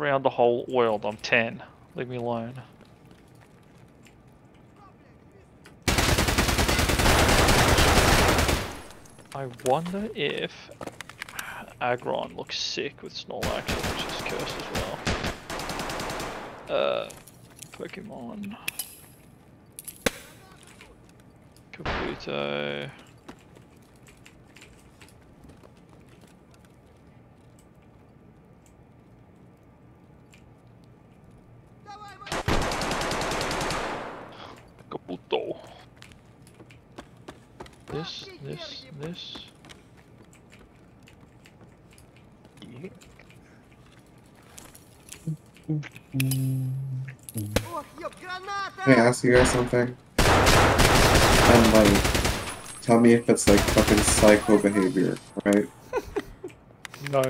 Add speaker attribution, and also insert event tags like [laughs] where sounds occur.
Speaker 1: around the whole world. I'm 10. Leave me alone. I wonder if Aggron looks sick with Snorlax, which is cursed as well. Uh, Pokemon. Kabuto. Kaputou. This, this, this.
Speaker 2: Can I ask you guys something? And like, tell me if it's like fucking psycho behavior, right? [laughs]
Speaker 1: no.